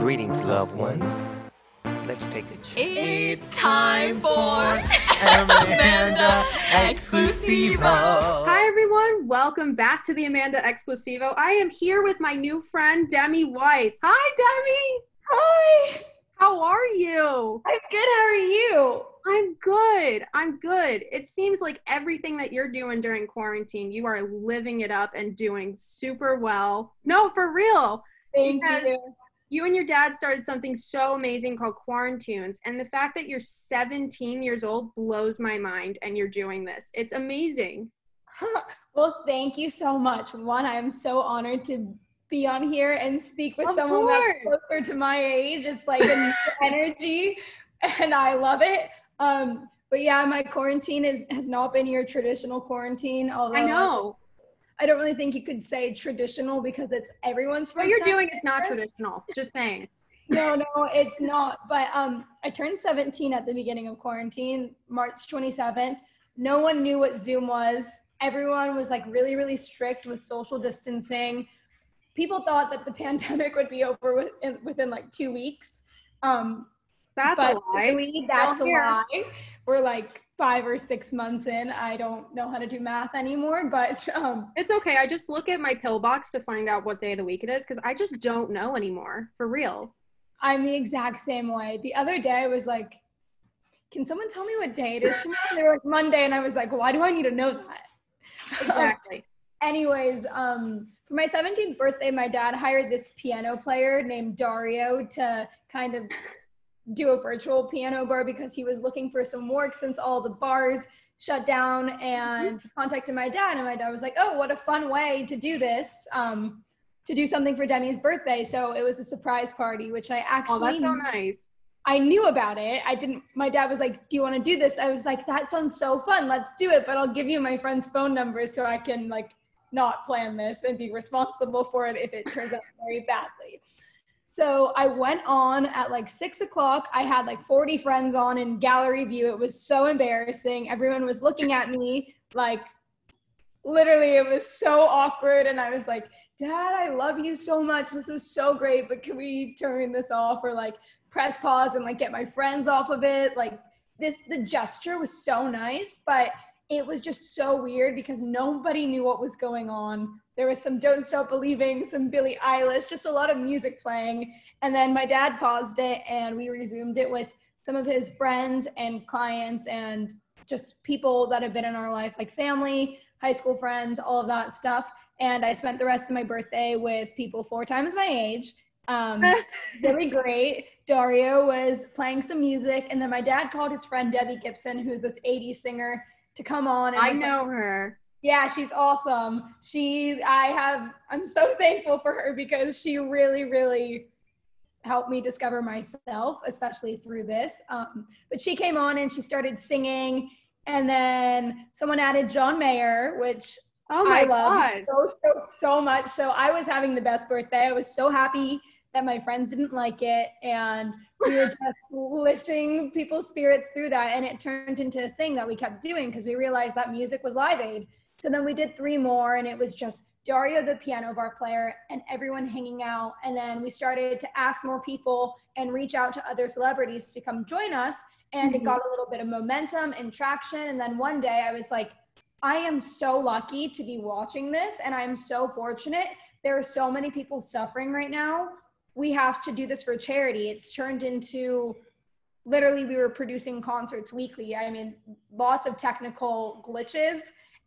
Greetings, loved ones. Let's take a trip. It's time for Amanda Exclusivo. Hi everyone, welcome back to the Amanda Exclusivo. I am here with my new friend Demi Weitz. Hi Demi. Hi. How are you? I'm good. How are you? I'm good. I'm good. It seems like everything that you're doing during quarantine, you are living it up and doing super well. No, for real. Thank Because- you. You and your dad started something so amazing called Quarantunes, and the fact that you're 17 years old blows my mind and you're doing this. It's amazing. well, thank you so much. One, I am so honored to be on here and speak with Of someone that's closer to my age. It's like a new energy, and I love it. Um, but yeah, my quarantine is has not been your traditional quarantine. Although I know. I don't really think you could say traditional because it's everyone's first. What you're doing is not traditional. Just saying. no, no, it's not. But um, I turned 17 at the beginning of quarantine, March 27th. No one knew what Zoom was. Everyone was like really, really strict with social distancing. People thought that the pandemic would be over within, within like two weeks. Um, That's but a lie. that's a lie. We're like five or six months in. I don't know how to do math anymore, but um, It's okay. I just look at my pillbox to find out what day of the week it is because I just don't know anymore. For real. I'm the exact same way. The other day I was like, can someone tell me what day it is tomorrow? And they were like Monday, and I was like, why do I need to know that? Exactly. Anyways, um, for my 17th birthday, my dad hired this piano player named Dario to kind of do a virtual piano bar because he was looking for some work since all the bars shut down and he contacted my dad and my dad was like oh what a fun way to do this um, to do something for demi's birthday so it was a surprise party which i actually oh that's so nice. I knew about it. I didn't, my dad was like, Do you want to do this? I was like, That sounds so fun. Let's do it. But I'll give you my friend's phone number so I can like not plan this and be responsible for it if it turns out very badly. So I went on at like six o'clock. I had like 40 friends on in gallery view. It was so embarrassing. Everyone was looking at me like literally, it was so awkward. And I was like, Dad, I love you so much. This is so great, but can we turn this off or like press pause and like get my friends off of it? Like this, the gesture was so nice, but it was just so weird because nobody knew what was going on. There was some Don't Stop Believing, some Billie Eilish, just a lot of music playing. And then my dad paused it and we resumed it with some of his friends and clients and just people that have been in our life, like family, high school friends, all of that stuff. And I spent the rest of my birthday with people four times my age. Um, really great. Dario was playing some music, and then my dad called his friend Debbie Gibson, who's this 80s singer, to come on. And I was like, know her. yeah, she's awesome. She, I have, I'm so thankful for her because she really, really helped me discover myself, especially through this. Um, but she came on and she started singing, and then someone added John Mayer, which Oh my I love so so so much. So I was having the best birthday. I was so happy that my friends didn't like it, and we were just lifting people's spirits through that. And it turned into a thing that we kept doing because we realized that music was Live Aid. So then we did three more, and it was just Dario, the piano bar player, and everyone hanging out. And then we started to ask more people and reach out to other celebrities to come join us. And it Mhm. got a little bit of momentum and traction. And then one day I was like, I am so lucky to be watching this, and I'm so fortunate. There are so many people suffering right now. We have to do this for charity. It's turned into literally, we were producing concerts weekly. I mean, lots of technical glitches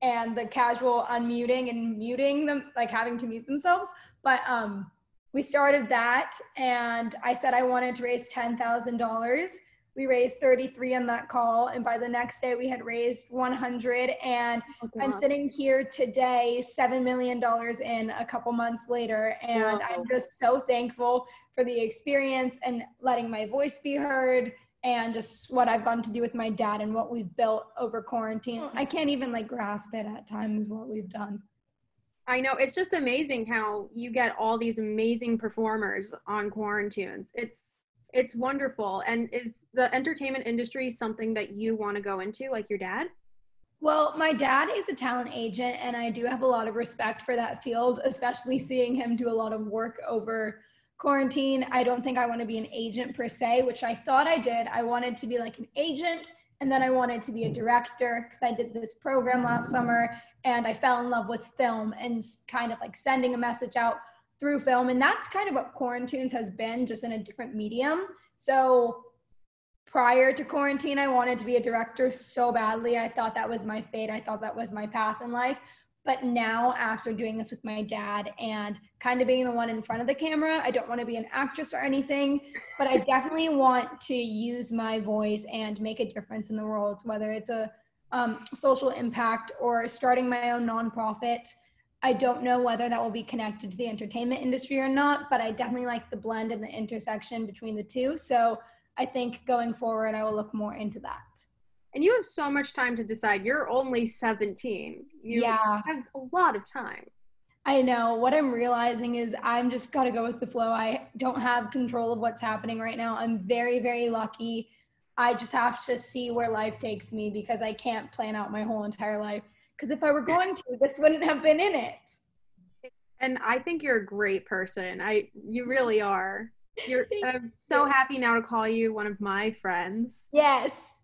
and the casual unmuting and muting them, like having to mute themselves. But um, we started that, and I said I wanted to raise $10,000 we raised 33 on that call and by the next day we had raised 100 and Oh, i'm sitting here today $7 million in a couple months later and Whoa. i'm just so thankful for the experience and letting my voice be heard and just what i've gotten to do with my dad and what we've built over quarantine oh. i can't even like grasp it at times what we've done I know it's just amazing how you get all these amazing performers on Quarantunes. It's it's wonderful. And is the entertainment industry something that you want to go into, like your dad? Well, my dad is a talent agent, and I do have a lot of respect for that field, especially seeing him do a lot of work over quarantine, I don't think I want to be an agent per se, which I thought I did. I wanted to be like an agent and then I wanted to be a director because I did this program last summer and I fell in love with film and kind of like sending a message out through film. And that's kind of what Quarantunes has been, just in a different medium. So prior to quarantine, I wanted to be a director so badly. I thought that was my fate. I thought that was my path in life. But now, after doing this with my dad and kind of being the one in front of the camera, I don't want to be an actress or anything, but I definitely want to use my voice and make a difference in the world, whether it's a um, social impact or starting my own nonprofit. I don't know whether that will be connected to the entertainment industry or not, but I definitely like the blend and the intersection between the two. So I think going forward, I will look more into that and you have so much time to decide. You're only 17. You yeah. have a lot of time. I know. What I'm realizing is I'm just got to go with the flow. I don't have control of what's happening right now. I'm very, very lucky. I just have to see where life takes me because I can't plan out my whole entire life. Because if I were going to, this wouldn't have been in it. And I think you're a great person. I you really are. You're I'm so happy now to call you one of my friends. Yes.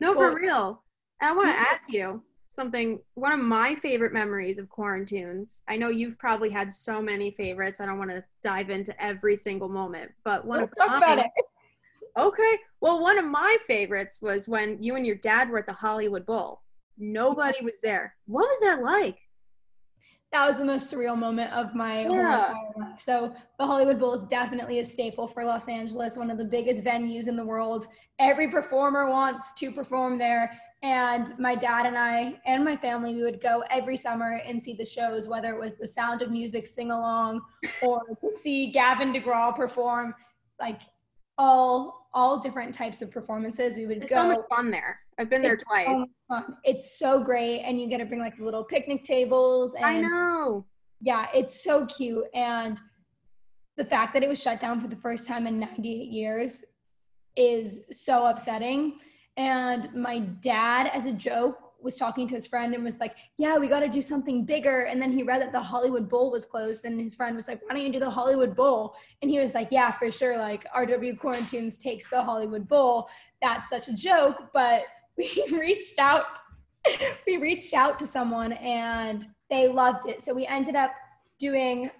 No, well, for real. And I want to ask you something. One of my favorite memories of Quarantunes. I know you've probably had so many favorites. I don't want to dive into every single moment, but one Let's of talk about it. Okay. Well, one of my favorites was when you and your dad were at the Hollywood Bowl. Nobody was there. What was that like? That was the most surreal moment of my yeah. whole life. So the Hollywood Bowl is definitely a staple for Los Angeles, one of the biggest venues in the world. Every performer wants to perform there. And my dad and I and my family, we would go every summer and see the shows, whether it was the Sound of Music sing along or to see Gavin DeGraw perform, like all all different types of performances. We would it's go. so much fun there. I've been there twice. So it's so great, and you get to bring like little picnic tables. And, I know. Yeah, it's so cute, and the fact that it was shut down for the first time in 98 years is so upsetting. And my dad, as a joke, was talking to his friend and was like, Yeah, we got to do something bigger. And then he read that the Hollywood Bowl was closed, and his friend was like, Why don't you do the Hollywood Bowl? And he was like, Yeah, for sure. Like, RW Quarantunes takes the Hollywood Bowl. That's such a joke. But we reached out. we reached out to someone and they loved it. So we ended up doing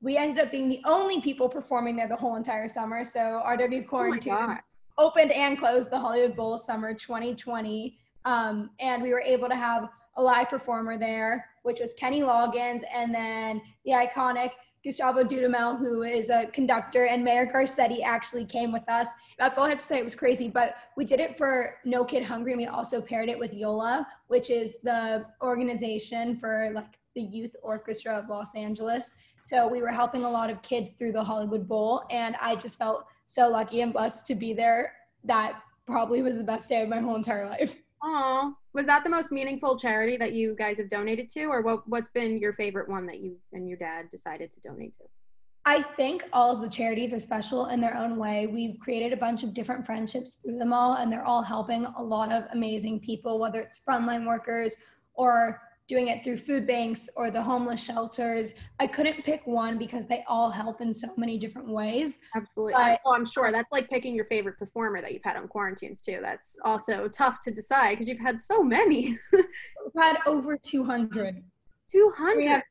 we ended up being the only people performing there the whole entire summer. So RW Quarantunes oh opened and closed the Hollywood Bowl summer 2020. Um, and we were able to have a live performer there, which was Kenny Loggins, and then the iconic Gustavo Dudamel, who is a conductor, and Mayor Garcetti actually came with us. That's all I have to say. It was crazy, but we did it for No Kid Hungry. And we also paired it with Yola, which is the organization for like the youth orchestra of Los Angeles. So we were helping a lot of kids through the Hollywood Bowl, and I just felt so lucky and blessed to be there. That probably was the best day of my whole entire life. Oh, was that the most meaningful charity that you guys have donated to, or what? What's been your favorite one that you and your dad decided to donate to? I think all of the charities are special in their own way. We've created a bunch of different friendships through them all, and they're all helping a lot of amazing people, whether it's frontline workers or doing it through food banks or the homeless shelters. I couldn't pick one because they all help in so many different ways. Absolutely. But, oh, I'm sure that's like picking your favorite performer that you've had on quarantunes too. That's also tough to decide because you've had so many. We've had over 200. 200. We have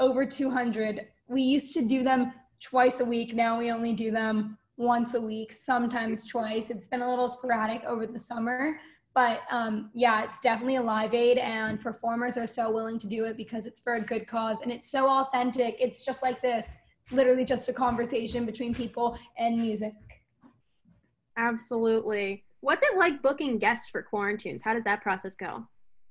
over 200. We used to do them twice a week. Now we only do them once a week, sometimes twice. It's been a little sporadic over the summer but um, yeah, it's definitely a live aid, and performers are so willing to do it because it's for a good cause and it's so authentic. It's just like this literally just a conversation between people and music. Absolutely. What's it like booking guests for quarantunes? How does that process go?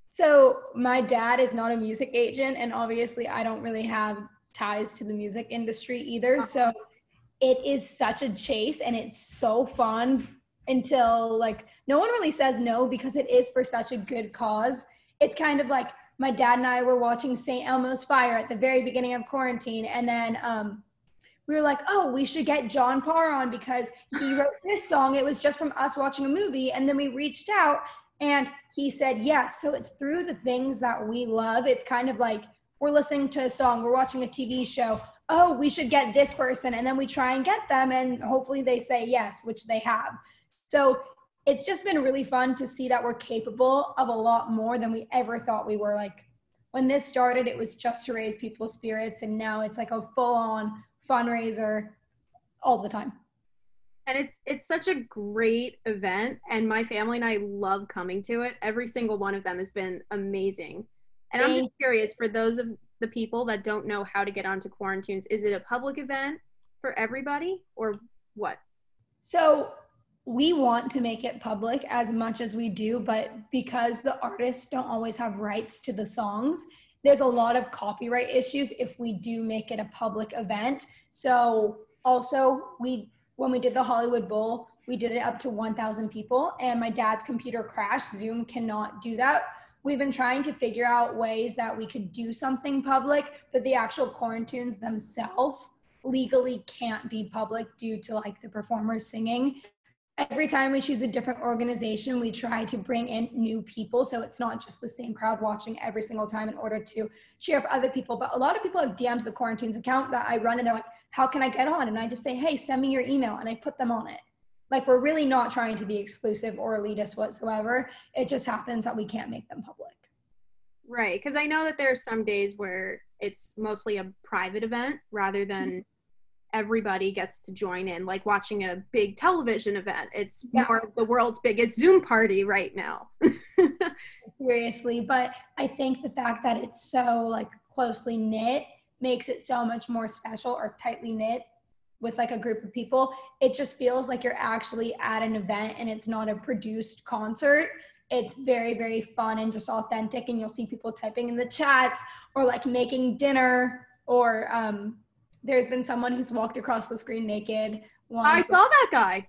So, my dad is not a music agent, and obviously, I don't really have ties to the music industry either. So, it is such a chase and it's so fun until like no one really says no because it is for such a good cause. It's kind of like my dad and I were watching St. Elmo's Fire at the very beginning of quarantine, and then um, we were like, oh, we should get John Parr on because he wrote this song. It was just from us watching a movie, and then we reached out, and he said yes. So it's through the things that we love. It's kind of like we're listening to a song, we're watching a TV show. oh, we should get this person. And then we try and get them, and hopefully they say yes, which they have. So it's just been really fun to see that we're capable of a lot more than we ever thought we were. Like when this started, it was just to raise people's spirits, and now it's like a full on fundraiser all the time. And it's it's such a great event, and my family and I love coming to it. Every single one of them has been amazing. And I'm just curious for those of the people that don't know how to get onto Quarantunes, is it a public event for everybody or what? So we want to make it public as much as we do, but because the artists don't always have rights to the songs, there's a lot of copyright issues if we do make it a public event. So also we when we did the Hollywood Bowl, we did it up to 1,000 people, and my dad's computer crashed. Zoom cannot do that. We've been trying to figure out ways that we could do something public, but the actual Quarantunes themselves legally can't be public due to like the performers singing every time we choose a different organization, we try to bring in new people. So it's not just the same crowd watching every single time in order to cheer up other people. But a lot of people have DM'd the Quarantunes account that I run and they're like, how can I get on? And I just say, hey, send me your email. And I put them on it. Like we're really not trying to be exclusive or elitist whatsoever. It just happens that we can't make them public. Right. Because I know that there are some days where it's mostly a private event rather than. Mm-hmm everybody gets to join in, like watching a big television event. It's yeah. more the world's biggest Zoom party right now. Seriously, but I think the fact that it's so like closely knit makes it so much more special or tightly knit with like a group of people. It just feels like you're actually at an event and it's not a produced concert. It's very, very fun and just authentic. And you'll see people typing in the chats or like making dinner or um, there's been someone who's walked across the screen naked. Once. I saw that guy.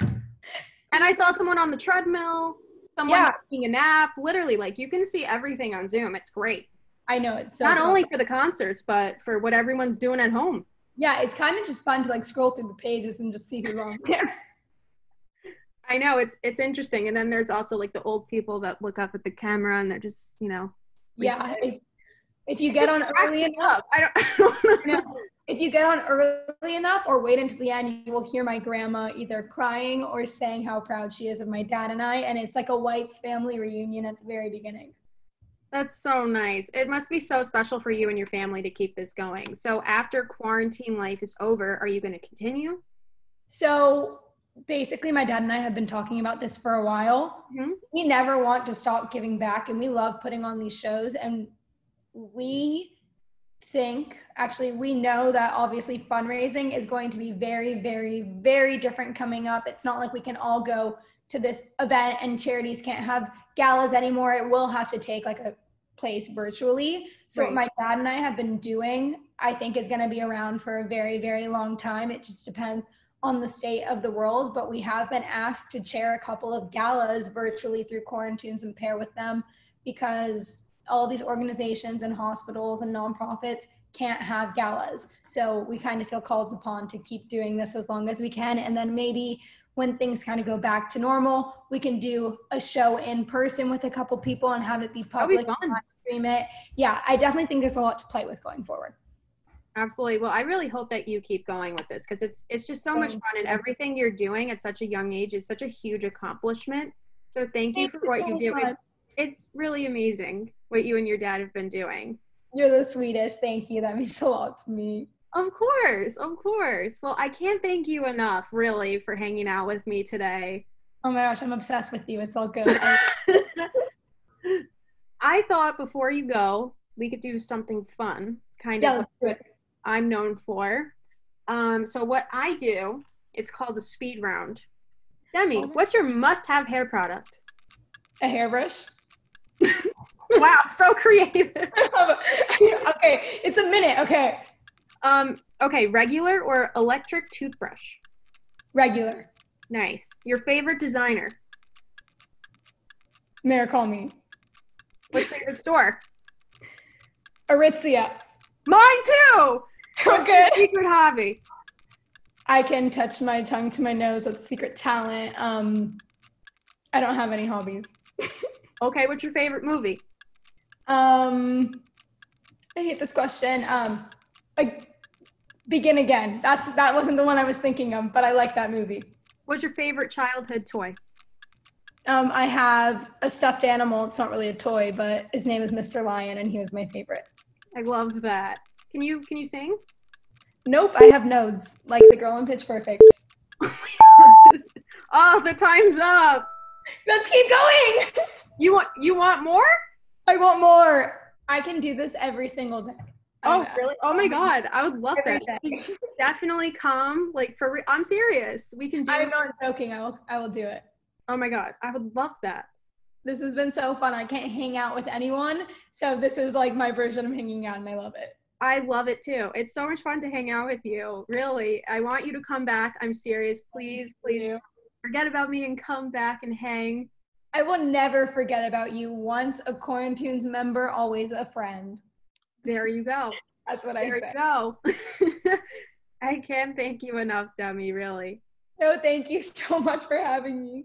and I saw someone on the treadmill, someone yeah. taking a nap. Literally, like you can see everything on Zoom. It's great. I know it's so not fun. only for the concerts, but for what everyone's doing at home. Yeah, it's kind of just fun to like scroll through the pages and just see who's on there. I know it's it's interesting, and then there's also like the old people that look up at the camera and they're just you know. Yeah, if, if you get on early enough, I don't, I don't know if you get on early enough or wait until the end, you will hear my grandma either crying or saying how proud she is of my dad and I. And it's like a Weitz family reunion at the very beginning. That's so nice. It must be so special for you and your family to keep this going. So, after quarantine life is over, are you going to continue? So, basically, my dad and I have been talking about this for a while. Mm-hmm. We never want to stop giving back, and we love putting on these shows. And we think actually we know that obviously fundraising is going to be very very very different coming up. It's not like we can all go to this event and charities can't have galas anymore. It will have to take like a place virtually. So right. what my dad and i have been doing i think is going to be around for a very very long time. It just depends on the state of the world but we have been asked to chair a couple of galas virtually through Quarantunes and pair with them because all these organizations and hospitals and nonprofits can't have galas. So we kind of feel called upon to keep doing this as long as we can. And then maybe when things kind of go back to normal, we can do a show in person with a couple people and have it be public. Be stream it. Yeah, I definitely think there's a lot to play with going forward. Absolutely. Well, I really hope that you keep going with this because it's it's just so much fun and everything you're doing at such a young age is such a huge accomplishment. So thank you thank for you what so you do. It's, it's really amazing what you and your dad have been doing. You're the sweetest. Thank you. That means a lot to me. Of course, of course. Well, I can't thank you enough, really, for hanging out with me today. Oh my gosh, I'm obsessed with you. It's all good. I thought before you go, we could do something fun. Kind yeah, of what I'm known for. Um, so what I do, it's called the speed round. Demi, oh what's your must-have hair product? A hairbrush. Wow, so creative. okay, it's a minute. Okay. Um. Okay, regular or electric toothbrush? Regular. Nice. Your favorite designer? Mayor, call me. What's favorite store? Aritzia. Mine too. Okay. Secret hobby. I can touch my tongue to my nose. That's a secret talent. Um, I don't have any hobbies. okay, what's your favorite movie? Um, I hate this question. Um, like Begin Again. That's that wasn't the one I was thinking of, but I like that movie. What's your favorite childhood toy? Um, I have a stuffed animal. It's not really a toy, but his name is Mr. Lion, and he was my favorite. I love that. Can you can you sing? Nope, I have nodes like the girl in Pitch Perfect. oh, the time's up. Let's keep going. You want you want more? I want more. I can do this every single day. Oh, really? Oh, oh my god, I would love that. Definitely come. Like for re- I'm serious. We can do. I'm not joking. I will. I will do it. Oh my god, I would love that. This has been so fun. I can't hang out with anyone, so this is like my version of hanging out, and I love it. I love it too. It's so much fun to hang out with you. Really, I want you to come back. I'm serious. Please, please forget about me and come back and hang. I will never forget about you. Once a Quarantunes member, always a friend. There you go. That's what there I say. There you go. I can't thank you enough, Demi, really. No, thank you so much for having me.